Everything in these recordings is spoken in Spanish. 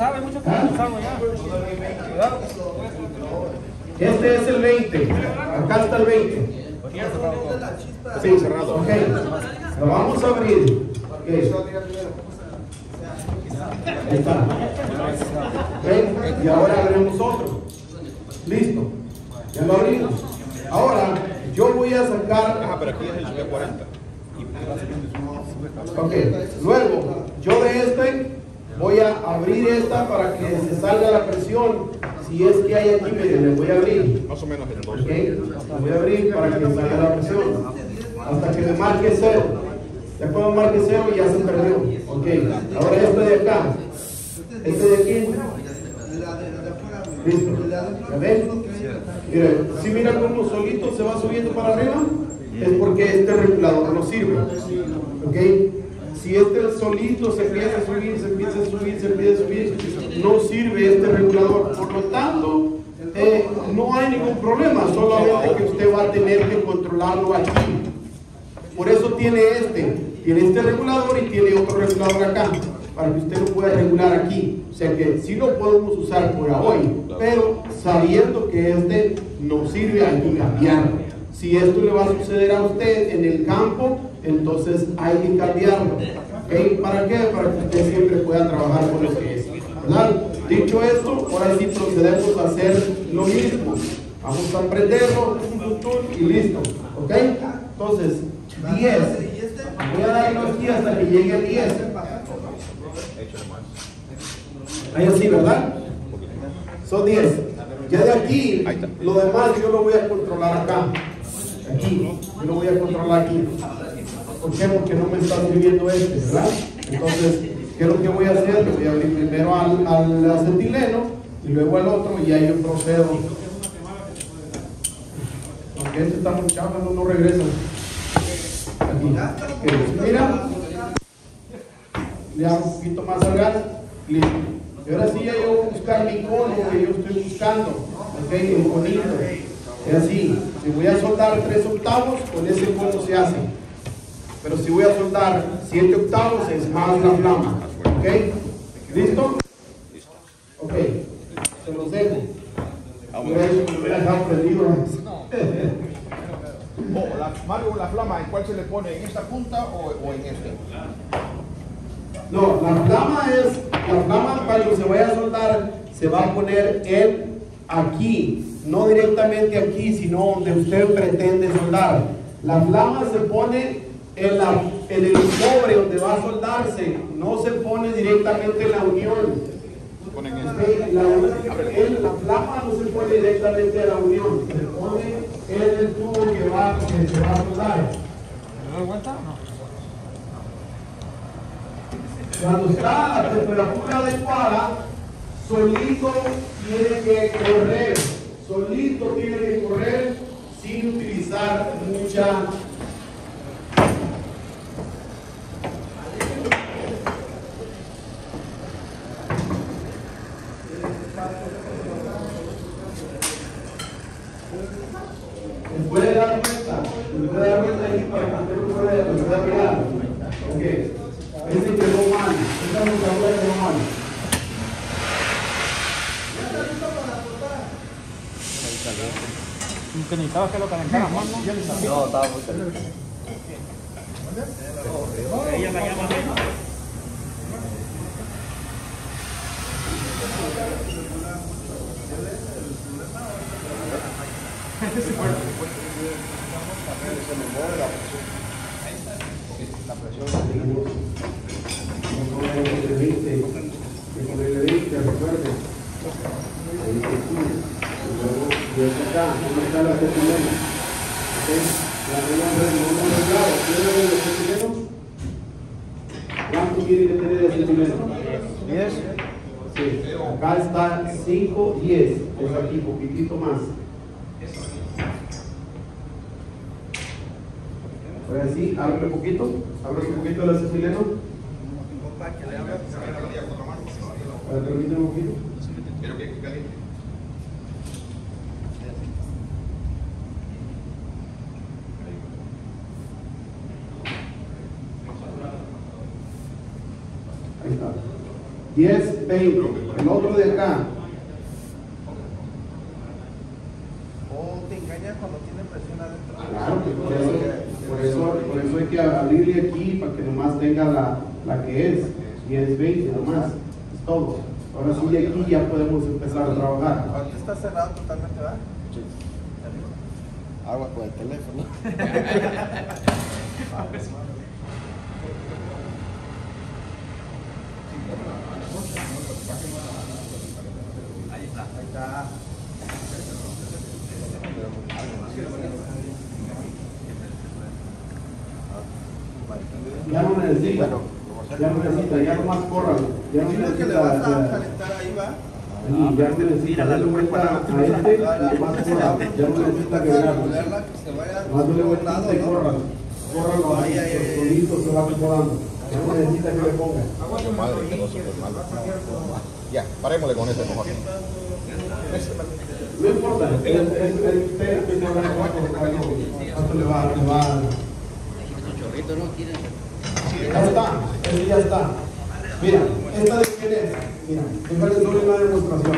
sabe, mucho que no sabe ya. Cuidado. Este es el 20. Acá está el 20. Sí, cerrado. Ok. Lo vamos a abrir. Ahí está. Ok. Y ahora abrimos otro. Listo. Ya lo abrimos. Ahora, yo voy a sacar. Ajá, pero aquí es el 40. Ok. Luego, yo de este voy a abrir esta para que se salga la presión. Si es que hay aquí, miren, le voy a abrir. Más o menos el 12. Ok, lo voy a abrir para que salga la presión. Hasta que me marque cero. Ya cuando marque cero ya se perdió. Ok, ahora este de acá. Este de aquí. Listo. ¿Ya ven? Mira, si mira cómo solito se va subiendo para arriba, es porque este regulador no sirve. ¿Ok? Si este solito se empieza a subir, se empieza a subir, se empieza a subir, no sirve este regulador. Por lo tanto, eh, no hay ningún problema, solamente que usted va a tener que controlarlo aquí. Por eso tiene este, tiene este regulador y tiene otro regulador acá, para que usted lo pueda regular aquí. O sea que sí lo podemos usar por hoy, pero sabiendo que este no sirve, hay que cambiarlo. Si esto le va a suceder a usted en el campo, entonces hay que cambiarlo. ¿Para qué? Para que usted siempre pueda trabajar con lo que es. ¿verdad? Dicho esto, ahora sí procedemos a hacer lo mismo. Vamos a prenderlo y listo. ¿Ok? Entonces, 10. Voy a darle aquí hasta que llegue a 10. Ahí así, ¿verdad? Son 10. Ya de aquí, lo demás yo lo voy a controlar acá. Aquí, yo lo voy a controlar aquí. ¿Por qué? Porque no me está sirviendo este, ¿verdad? Entonces, ¿qué es lo que voy a hacer? Voy a abrir primero al, al acetileno y luego al otro y ahí yo procedo. Aunque este está muy no, no regresa. Aquí. Mira, le hago un poquito más al gas. Listo. Y ahora sí ya yo voy a buscar mi cono que yo estoy buscando. Ok, el conito. Es así. Si voy a soldar 3 octavos, con ese cono se hace. Pero si voy a soldar 7 octavos, es más la flama. ¿Ok? ¿Listo? Ok. Se los dejo. Voy a eso me hubiera dejado prendido. Oh, la, Mario, la flama, ¿en cuál se le pone? ¿En esta punta o, o en este? No, la flama es, la flama cuando se vaya a soldar, se va a poner en aquí, no directamente aquí, sino donde usted pretende soldar. La flama se pone en, la, en el cobre donde va a soldarse, no se pone directamente en la unión. En La, en la flama no se pone directamente a la unión, se pone en el tubo que, va, que se va a soldar. ¿Me doy vuelta o no? Cuando está a la temperatura adecuada, solito tiene que correr, solito tiene que correr sin utilizar mucha ¿Me puede dar vuelta? ¿Me puede dar vuelta ahí para que usted lo pueda, lo pueda mirar? Ok. Ese quedó mal. Esta montadura quedó mal. Que necesitaba que lo calentara más, ¿no? Ya le. No, estaba muy caliente. Ella la llama 5, 10. Es aquí, poquitito más. Ahora sí, ábrele un poquito. Abre un poquito el acetileno. Para que lo un poquito. Quiero que caliente. Ahí está. 10, 20. el otro de acá. O te engañan cuando tiene presión adentro. Claro que por eso, por eso, por eso hay que abrirle aquí para que nomás tenga la, la que es. Y es 20 nomás. Es todo. Ahora sí, aquí ya podemos empezar a trabajar. Ahorita está cerrado totalmente, ¿verdad? Agua con el teléfono. Ahí está. Ya no necesita. Ya no necesita, ya nomás corran. Ya no Tienes que le necesita. vas a hacer- calentar ahí, va. Sí, ya no necesita a este y nomás corran. Ya no necesita que se vaya Más de por vuelta y ¿no? Corran los Ahí, ahí, ahí. se va acomodando. Ya no necesita que le pongan. Madre, quedó súper mal. Ya, parémosle con ese mejor. No importa, el, usted que se va a le va, le va. Ya está, ese ya está. Mira, esta de quién es. Mira, déjale solo una demostración.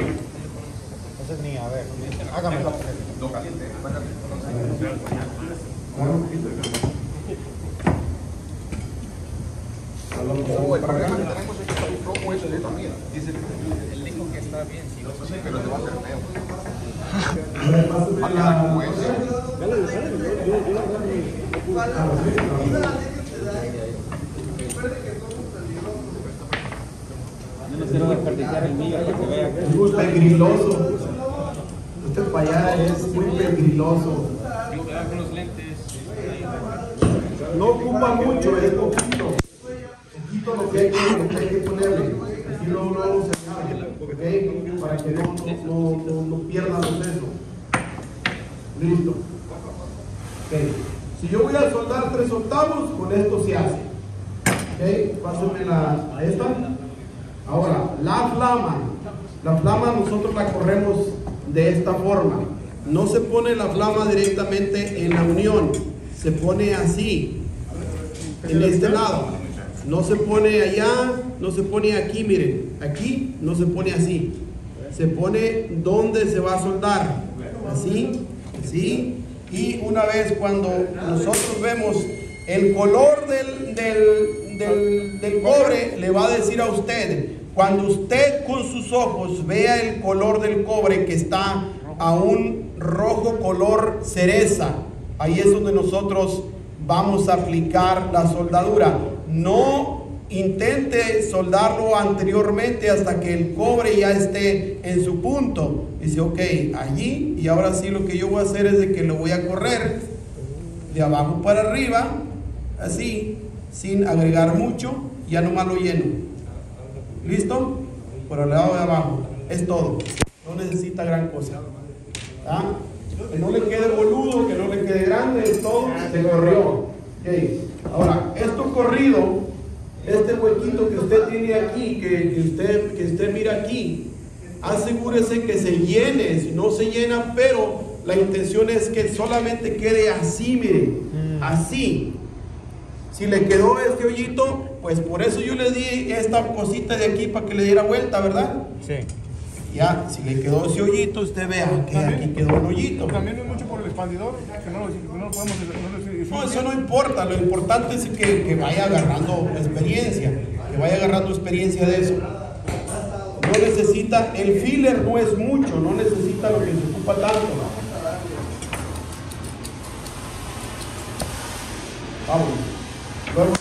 Ese es mío, a ver. Hágame la Claro. Para acá. A ver, pásame la- Yo no quiero desperdiciar el mío para que vea que Es pegriloso. Este payá es muy pegriloso. los. No ocupa mucho, es poquito. Poquito lo que hay que, hay que ponerle. Así luego, luego se ¿ok? Para que no, no, no, no, pierda el proceso. Listo. Ok. Si yo voy a soldar tres octavos, con esto se hace. Ok, pásenme la, a esta. Ahora, la flama. La flama nosotros la corremos de esta forma. No se pone la flama directamente en la unión. Se pone así. En este lado. No se pone allá, no se pone aquí, miren. Aquí no se pone así. Se pone donde se va a soldar. Así, así. Y una vez cuando nosotros vemos el color del, del, del, cobre, le va a decir a usted, cuando usted con sus ojos vea el color del cobre que está a un rojo color cereza, ahí es donde nosotros vamos a aplicar la soldadura. No intente soldarlo anteriormente hasta que el cobre ya esté en su punto. Dice, ok, allí, y ahora sí lo que yo voy a hacer es de que lo voy a correr de abajo para arriba, así, sin agregar mucho, ya nomás lo lleno. ¿Listo? Por el lado de abajo. Es todo. No necesita gran cosa. ¿Ah? Que no le quede boludo, que no le quede grande, es todo. Se corrió. Ok. Ahora, esto corrido, este huequito que usted tiene aquí, que, que usted, que usted mira aquí, asegúrese que se llene. Si no se llena, pero la intención es que solamente quede así, mire, así. Si le quedó este hoyito, pues por eso yo le di esta cosita de aquí para que le diera vuelta, ¿verdad? Sí. Ya, si le quedó ese hoyito, usted vea que aquí quedó un hoyito. También es mucho por el expandidor, que no no lo podemos. No No, eso no importa, lo importante es que, que vaya agarrando experiencia, que vaya agarrando experiencia de eso. No necesita, el filler no es mucho, no necesita lo que se ocupa tanto. Vamos. Luego,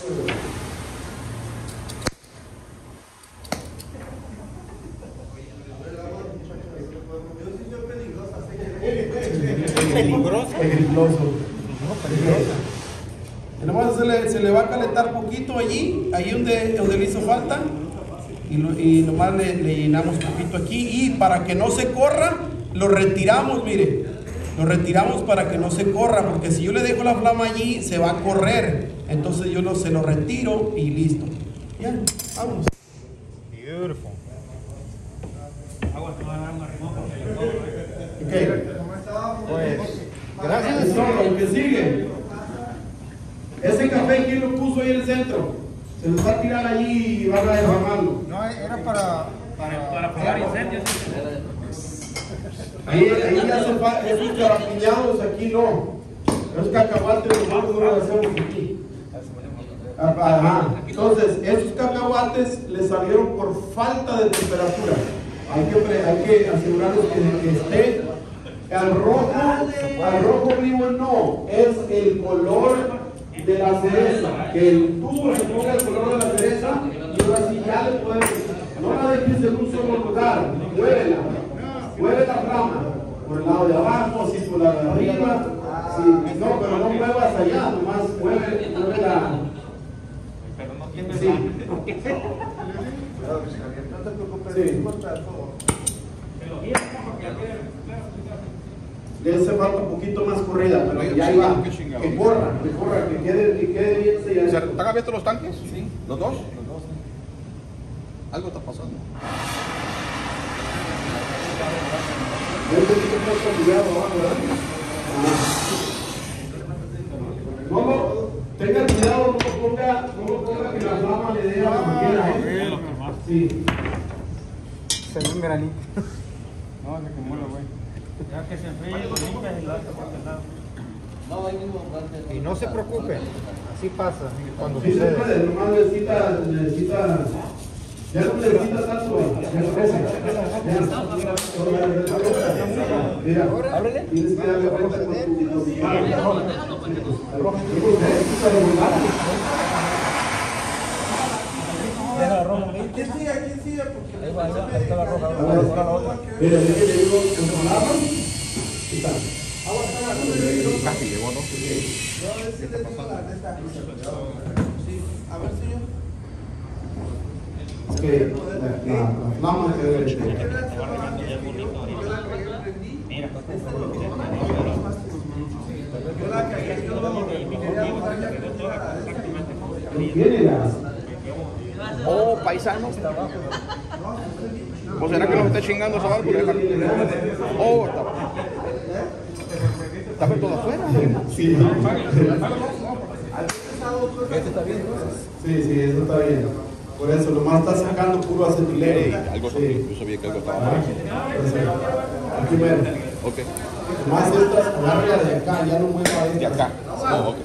Peligroso. Peligroso. Y nomás se le, se le va a calentar poquito allí, ahí donde, donde le hizo falta. Y, lo- y nomás le, le llenamos poquito aquí. Y para que no se corra, lo retiramos, mire. Lo retiramos para que no se corra, porque si yo le dejo la flama allí, se va a correr. Entonces yo lo, se lo retiro y listo. Ya, vámonos. Beautiful. Agua, te voy a dar un arrimón porque le cobro, ¿eh? Ok. Pues, Gracias. Todo, el que sigue. Ese café, ¿quién lo puso ahí en el centro? Se los va a tirar allí y van a derramarlo. No, era para, Para, para apagar incendios. Ahí, ahí ya se fa- esos carapiñados aquí no. Esos cacahuates nosotros no los hacemos aquí. Entonces, esos cacahuates le salieron por falta de temperatura. Hay que, hay que asegurarnos que, esté al rojo, al rojo vivo no, es el color de la cereza, que el tubo se ponga el color de la cereza y ahora sí ya le puedes, no la dejes en un solo lugar, muévela, mueve la rama, por el lado de abajo, así por la de arriba, sí, no, pero no muevas allá, nomás mueve, sí. Sí. Le hace falta un poquito más corrida, pero ya va. Que corra, que corra, que quede, que quede bien ¿Se- selladito. ¿Están abiertos los tanques? Sí. ¿Los dos? Los dos. Algo está pasando. Yo te digo que está cuidado abajo, ¿verdad? No lo, tenga cuidado, no lo ponga, no lo ponga que la flama le dé a la manguera, ¿eh? Sí. Se ve un granito. No, se quemó la güey. Ya que se enfríe, lo limpias y lo haces por el lado. Y no se preocupe, así pasa cuando Sí sucede. puede, nomás necesita, necesita, ya no necesita tanto, ya no crece. Ya. Mira, tienes que darle vuelta con tu, con tu mano. Ahí va, ahí está la roja. Mira, es que le digo, controlaba, y está. Casi llegó, ¿no? que la, la, la flama que debe de tiene gas. Oh, paisano. ¿O será que los está chingando esa válvula? Oh, está. Está por todo afuera. Sí. Sí, sí, eso está bien. Por eso, nomás está sacando puro acetilero. Algo Sí. yo sabía que algo estaba Ah, mal. Aquí mero. Ok. Nomás estas, agárrala de acá, ya no mueva esta. De acá. Oh, ok.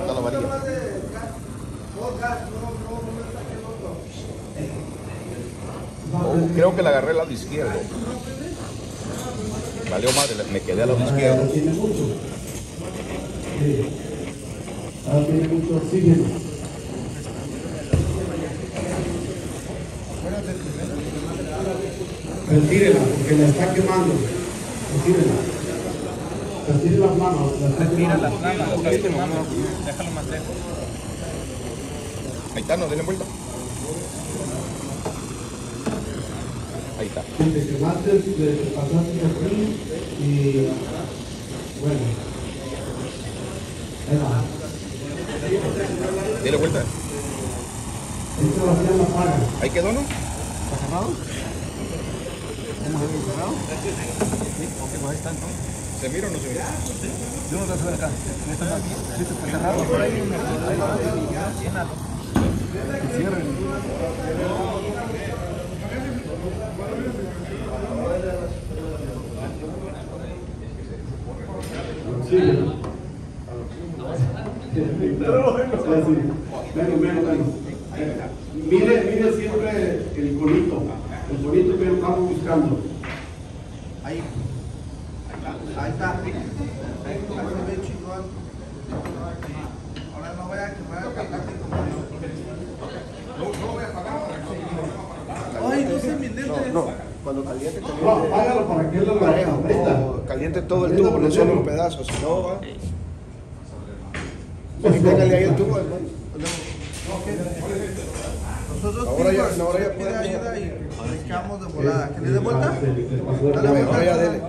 Está la varilla. Oh, creo que la agarré al lado izquierdo. Valió madre, me quedé al lado izquierdo. Tiene mucho. Sí. Tiene mucho oxígeno. Retírela, porque la está quemando. Retírela. Retire las manos. La está quemando. Déjalo más lejos. Ahí está, no, denle vuelta. Ahí está. Que te quemaste, te te pasaste aquí y bueno. Ahí va. Dele vuelta. Esto vacía la paga. Ahí quedó, ¿no? ¿Se mira o no se mira? Yo no te acá. Esta está sí, está cerrado por ahí. Ahí va. Que cierren. Sí. Así. Menos, menos, menos. Mire, mire siempre el conito. El conito que estamos buscando. Ahí. Ahí está. Ahí está. Ahora no voy a quemar el plástico como yo. Ay, no sé mi lente. No, cuando caliente, No, apágalo para que él lo agarre. Ahí está. caliente, caliente todo el tubo, no solo un pedazo, si no va. Pues, Pégale ahí el tubo, hermano. Nosotros Ahora ya- pide ahora ya pide ayuda y le echamos de volada. ¿Que le dé vuelta? Dale vuelta. vuelta. Ahora ya dele.